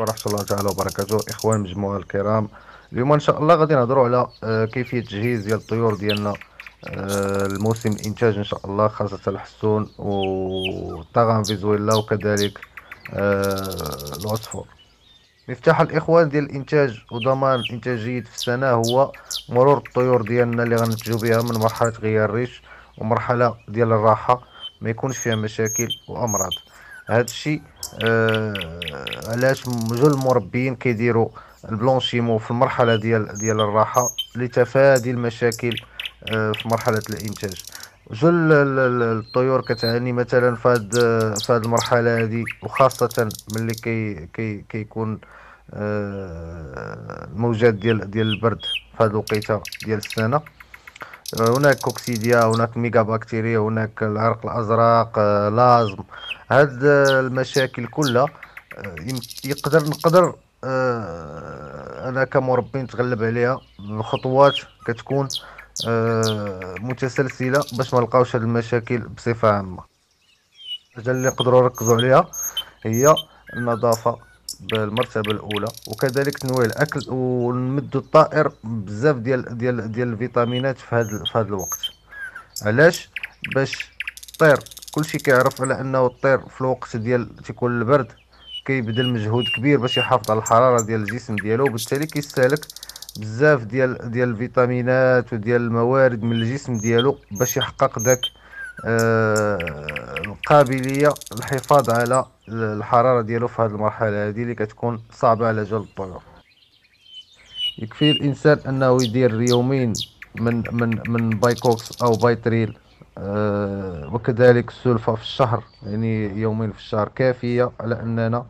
ورحمة الله تعالى وبركاته. إخوان المجموعة الكرام اليوم إن شاء الله غادي نهضروا على آه، كيفية تجهيز ديال الطيور ديالنا آه، الموسم الإنتاج إن شاء الله خاصة الحسون والطاغان فيزويلا وكذلك آه، العصفور. مفتاح الإخوان ديال الإنتاج وضمان جيد في السنة هو مرور الطيور ديالنا اللي غنتجو بها من مرحلة غيار الريش ومرحلة ديال الراحة ما يكونش فيها مشاكل وأمراض. هذا الشيء آه علاش جل المربيين كيديروا ال blanchiment في المرحلة ديال ديال الراحة لتفادي المشاكل آه في مرحلة الإنتاج. جل الطيور كتعاني مثلا في هاد في هاد المرحلة هذه وخاصة ملي كي كي كيكون آه الموجات ديال ديال البرد في هاد الوقيتة ديال السنة. هناك كوكسيديا هناك ميجا بكتيريا هناك العرق الأزرق آه، لازم. هاد المشاكل كلها آه، يقدر نقدر آه، أنا كمربي نتغلب عليها. بخطوات كتكون متسلسلة باش ما نلقاوش هاد المشاكل بصفة عامة. الحاجة اللي نقدروا نركزوا عليها هي النظافة. بالمرتبة الأولى وكذلك تنويع الأكل ونمدوا الطائر بزاف ديال ديال ديال الفيتامينات في هذا في هذا الوقت. علاش؟ باش الطير كلشي كيعرف على أنه الطير في الوقت ديال تيكون البرد كيبذل مجهود كبير باش يحافظ على الحرارة ديال الجسم ديالو وبالتالي كيستهلك بزاف ديال ديال الفيتامينات وديال الموارد من الجسم ديالو باش يحقق داك آه القابليه للحفاظ على الحرارة ديالو في هذه المرحلة. هذه اللي كتكون صعبة على جل الطيور. يكفي الإنسان أنه يدير يومين من من من Baycox أو Baytril أه وكذلك السلفة في الشهر يعني يومين في الشهر. كافية على أننا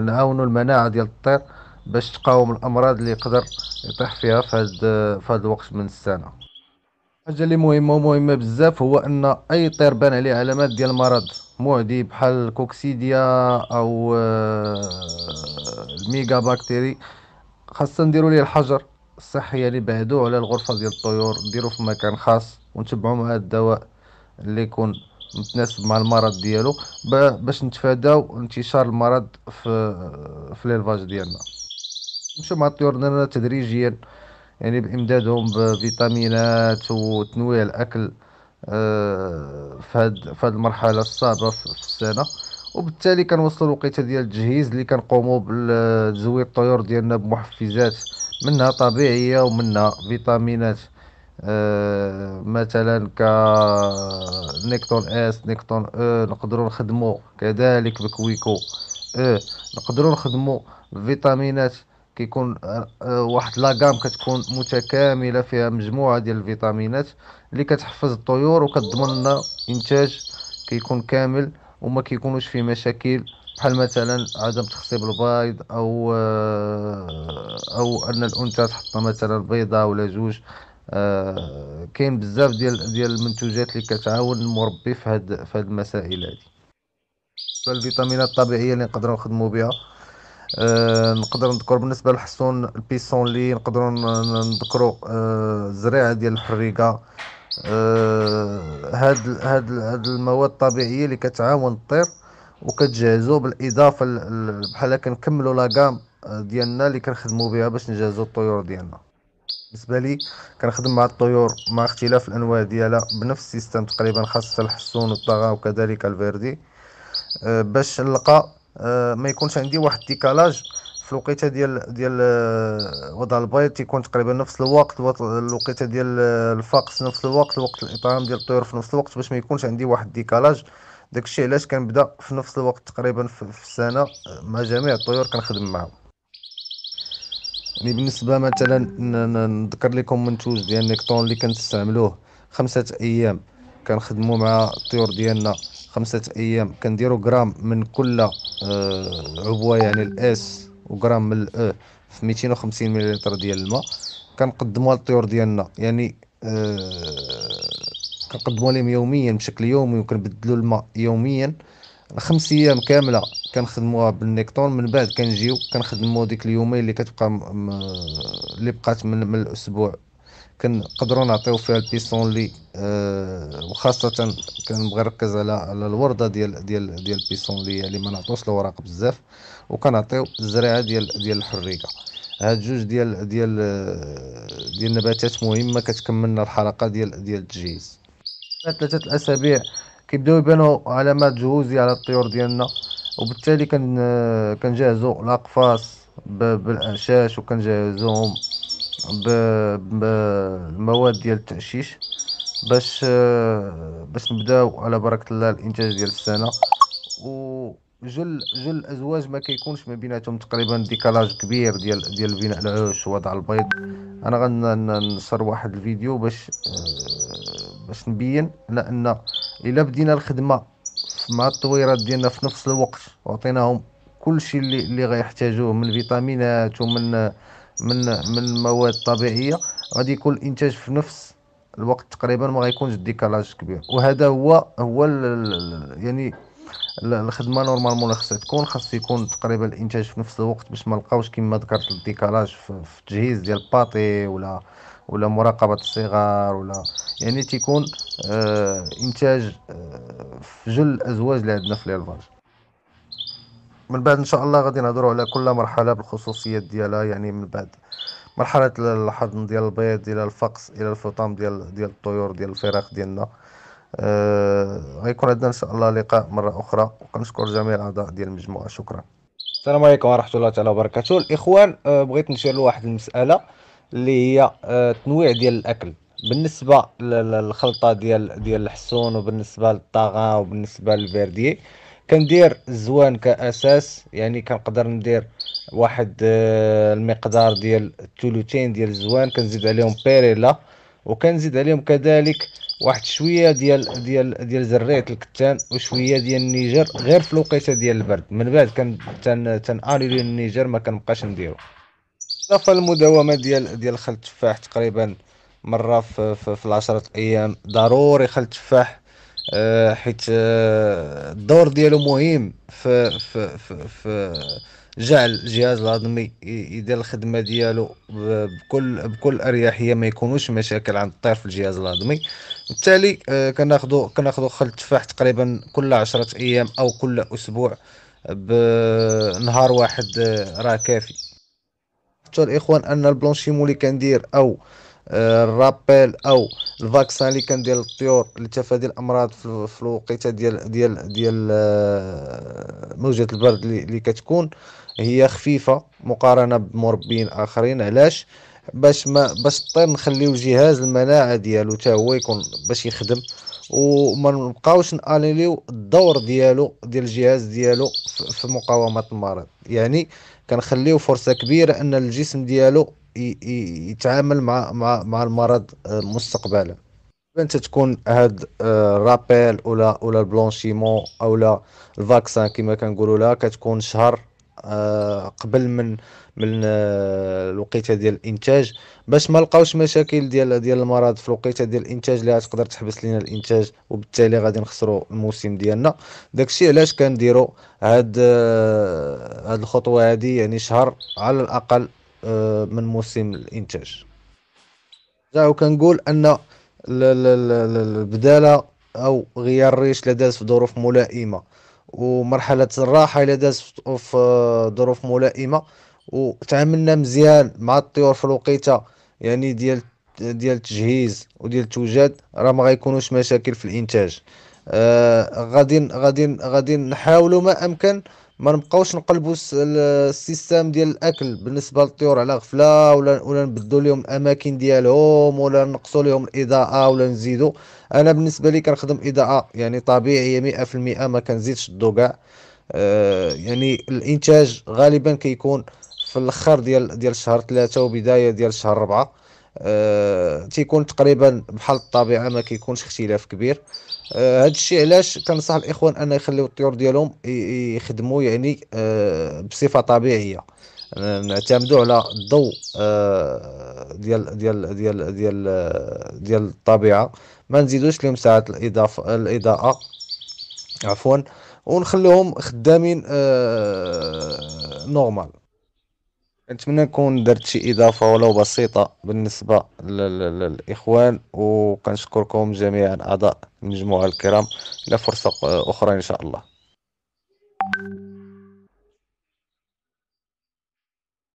نعاونوا المناعة ديال الطير باش تقاوم الأمراض اللي يقدر يطيح فيها في هذا في هذا الوقت من السنة. الحاجة اللي مهمة ومهمة بزاف هو أن أي طير بان عليه علامات ديال المرض معدي بحال الكوكسيديا أو آه، الميغا باكتيري خاصنا نديرو ليه الحجر الصحي يعني بعدوه على الغرفة ديال الطيور نديرو في مكان خاص ونتبعو مع الدواء اللي يكون متناسب مع المرض ديالو باش نتفاداو انتشار المرض في في ليلفاج ديالنا. نمشيو مع الطيور تدريجيا يعني بإمدادهم بفيتامينات وتنويع الأكل آه، في هاد المرحلة الصعبة في السنة. وبالتالي كنوصلوا الوقيته ديال التجهيز اللي كنقوموا بتزويد الطيور ديالنا بمحفزات منها طبيعية ومنها فيتامينات. آه مثلا ك Nekton S Nekton أو نقدروا نخدموا كذلك ب Quiko أو نقدروا نخدموا فيتامينات كيكون آه، آه، واحد la gamme كتكون متكاملة فيها مجموعة ديال الفيتامينات اللي كتحفز الطيور وكتضمن لنا إنتاج كيكون كامل وما كيكونوش فيه مشاكل بحال مثلا عدم تخصيب البيض أو آه، أو أن الأنثى تحط مثلا بيضة ولا جوج. كاين بزاف ديال ديال المنتوجات اللي كتعاون المربي في هاد في هاد المسائل هذه فالفيتامينات الطبيعية اللي نقدروا نخدموا بها آه نقدر نذكر بالنسبة للحسون ال pissenlit نقدروا نذكروا آه الزريعة ديال الحريقة. آه هاد هاد هاد المواد الطبيعية اللي كتعاون الطير وكتجهزو بالإضافة بحال كنكملوا la gamme ديالنا اللي كنخدموا بها باش نجهزوا الطيور ديالنا. بالنسبة لي كنخدم مع الطيور مع اختلاف الأنواع ديالها بنفس ال système تقريبا خاصة الحسون والطغى وكذلك ال verdier. آه باش نلقى آه، ما يكونش عندي واحد ال décalage. في الوقيته ديال ديال آه، وضع البيض تيكون تقريبا نفس الوقت الوقيته ديال آه، الفقس نفس الوقت وقت الإطعام ديال الطيور في نفس الوقت باش ما يكونش عندي واحد ال décalage. داكشي علاش كنبدا في نفس الوقت تقريبا في السنة مع جميع الطيور كنخدم معاهم. يعني بالنسبة مثلا نذكر لكم منتوج ديال Nekton اللي كنستعملوه خمسة أيام كنخدموا مع الطيور ديالنا. خمسة أيام. كنديروا غرام من كل آه، عبوة يعني ال S وغرام من ال E في 250 مليلتر ديال الماء. كنقدموها للطيور ديالنا. يعني آه كنقدموها لهم يوميا بشكل يومي وكنبدلوا الماء يوميا. خمس أيام كاملة كنخدموها بالنيكتون. من بعد كنجيو كنخدموا ديك اليومين اللي كتبقى اللي بقات من, من الأسبوع. كنقدروا نعطيو فيها البيسون لي آه وخاصة كنبغي نركز على على الوردة ديال ديال ديال البيسونلية اللي ما نعطوش الوراق بزاف وكنعطيو الزريعة ديال ديال الحريقة. هاد جوج ديال ديال ديال النباتات مهمة كتكمل لنا الحلقة ديال ديال التجهيز. ثلاثة الأسابيع كيبداو يبانو علامات جهوزية على الطيور ديالنا وبالتالي كن كنجهزو الأقفاص بالأعشاش وكنجهزوهم بالمواد ديال التعشيش باش باش نبداو على بركة الله الإنتاج ديال السنة. و جل جل الازواج ما كيكونش ما بيناتهم تقريبا ديكالاج كبير ديال ديال بناء العش ووضع البيض. أنا غنصر واحد الفيديو باش باش نبين على ان إلا بدينا الخدمة مع الطويرات ديالنا في نفس الوقت وعطيناهم كلشي اللي اللي غيحتاجوه من فيتامينات ومن من من المواد الطبيعيه غادي يكون الإنتاج في نفس الوقت تقريبا ما غيكونش ديكالاج كبير. وهذا هو هو يعني الخدمة normalement خصها تكون. خاص يكون تقريبا الإنتاج في نفس الوقت باش ما نلقاوش كما ذكرت ال décalage في التجهيز ديال ال pâtée ولا ولا مراقبة الصغار ولا. يعني تيكون آه إنتاج آه في جل الازواج اللي عندنا في ال élevage من بعد إن شاء الله غادي نهضروا على كل مرحلة بالخصوصيات ديالها يعني من بعد مرحلة الحضن ديال البيض إلى الفقس إلى الفطام ديال ديال الطيور ديال الفراخ ديالنا. آه غيكون عندنا إن شاء الله لقاء مرة أخرى وكنشكر جميع الأعضاء ديال المجموعة. شكرا. السلام عليكم ورحمة الله تعالى وبركاته. الإخوان آه بغيت نشير لواحد المسألة اللي هي آه التنويع ديال الأكل. بالنسبة للخلطة ديال ديال الحسون وبالنسبة للطاغا وبالنسبة للفيردي كندير الزوان كأساس يعني كنقدر ندير واحد آه المقدار ديال الثلثين ديال الزوان كنزيد عليهم بيريلا وكنزيد عليهم كذلك واحد شوية ديال ديال ديال زريت الكتان وشوية ديال النيجر غير في الوقيتة ديال البرد. من بعد كان تن تنانيلي النيجر ما كنبقاش نديرو. إضافة المداومه ديال ديال خل التفاح تقريبا مرة في في, في العشرة أيام ضروري خل التفاح. أه حيت أه الدور ديالو مهم في في في, جعل الجهاز الهضمي يدير الخدمة ديالو بكل بكل أريحية ما يكونوش مشاكل عند الطير في الجهاز الهضمي. بالتالي آه، كناخذوا كناخذوا خل التفاح تقريبا كل عشرة أيام أو كل أسبوع بنهار واحد آه، راه كافي. الإخوان أن ال blanchiment اللي كندير أو آه، ال rappel أو ال vaccin اللي كندير للطيور لتفادي الأمراض في الوقيتة ديال ديال ديال موجة البرد اللي كتكون هي خفيفة مقارنة بمربين آخرين. علاش؟ باش ما باش الطير نخليو جهاز المناعة ديالو حتى هو يكون باش يخدم وما نبقاوش ناليليو الدور ديالو ديال الجهاز ديالو في مقاومة المرض. يعني كنخليو فرصة كبيرة أن الجسم ديالو يتعامل مع مع مع المرض مستقبلا. انت تكون هاد ال rappel آه، ولا ولا ال blanchiment اولا ال vaccin كما كنقولوا لها كتكون شهر آه، قبل من من آه، الوقيتة ديال الإنتاج. باش ما لقاوش مشاكل ديال ديال المرض في الوقيتة ديال الإنتاج اللي غتقدر تحبس لينا الإنتاج وبالتالي غادي نخسروا الموسم ديالنا. داكشي علاش كنديروا هاد هاد الخطوة هادي يعني شهر على الأقل من موسم الإنتاج. وكنقول أن البدالة أو غيار الريش اللي داز في ظروف ملائمة ومرحلة الراحة إلى دازت في ظروف ملائمة وتعاملنا مزيان مع الطيور في الوقيتة يعني ديال ديال التجهيز وديال التوجاد راه ما غيكونوش مشاكل في الإنتاج. آه غادي غادي غادي نحاولوا ما أمكن ما نبقاوش نقلبوا السيستم ديال الأكل بالنسبة للطيور على غفلة ولا ولا نبدلوا لهم الاماكن ديالهم ولا نقصوا لهم الإضاءة ولا نزيدوا. أنا بالنسبة لي كنخدم إضاءة يعني طبيعيه 100% ما كنزيدش الضو كاع آه يعني الإنتاج غالبا كيكون في الأخر ديال ديال شهر ثلاثة وبداية ديال شهر ربعة. آه تيكون تقريبا بحال الطبيعة ما كيكونش اختلاف كبير. هذا الشيء علاش كنصح الاخوان ان يخليو الطيور ديالهم يخدموا يعني آه بصفة طبيعية. نعتمدوا على الضوء آه ديال ديال ديال ديال ديال الطبيعة. ما نزيدوش لهم ساعات الإضافة الإضاءة. عفوا. ونخليهم خدامين آه نورمال نتمنى نكون درت شي إضافة ولو بسيطة بالنسبة للإخوان وكنشكركم جميعا أعضاء المجموعة الكرام. إلى فرصة أخرى إن شاء الله.